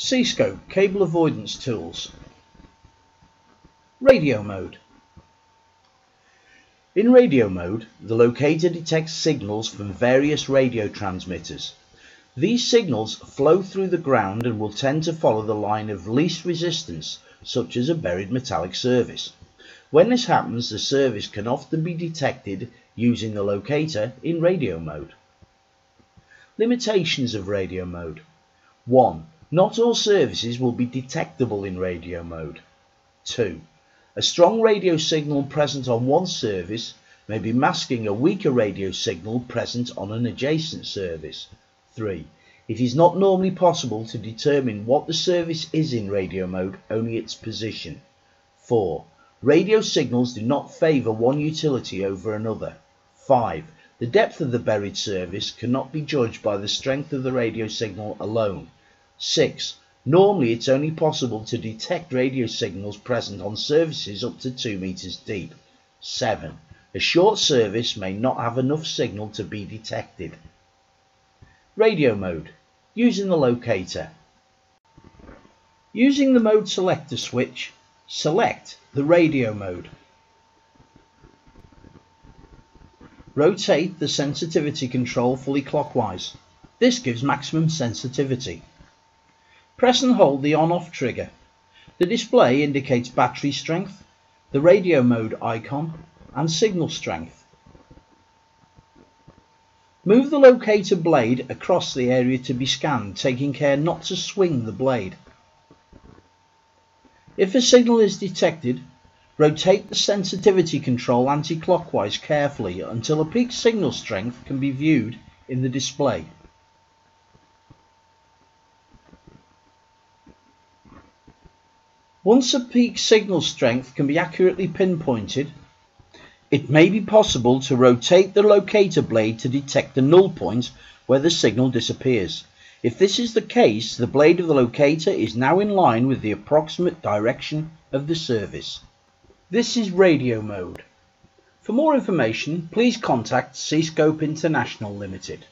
C.Scope cable avoidance tools. Radio mode. In radio mode, the locator detects signals from various radio transmitters. These signals flow through the ground and will tend to follow the line of least resistance, such as a buried metallic service. When this happens, the service can often be detected using the locator in radio mode. Limitations of radio mode. 1. Not all services will be detectable in radio mode. 2. A strong radio signal present on one service may be masking a weaker radio signal present on an adjacent service. 3. It is not normally possible to determine what the service is in radio mode, only its position. 4. Radio signals do not favour one utility over another. 5. The depth of the buried service cannot be judged by the strength of the radio signal alone. 6. Normally it's only possible to detect radio signals present on services up to 2 meters deep. 7. A short service may not have enough signal to be detected. Radio mode. Using the locator. Using the mode selector switch, select the radio mode. Rotate the sensitivity control fully clockwise. This gives maximum sensitivity. Press and hold the on-off trigger. The display indicates battery strength, the radio mode icon, and signal strength. Move the locator blade across the area to be scanned, taking care not to swing the blade. If a signal is detected, rotate the sensitivity control anti-clockwise carefully until a peak signal strength can be viewed in the display. Once a peak signal strength can be accurately pinpointed, it may be possible to rotate the locator blade to detect the null point where the signal disappears. If this is the case, the blade of the locator is now in line with the approximate direction of the service. This is radio mode. For more information, please contact C.Scope International Limited.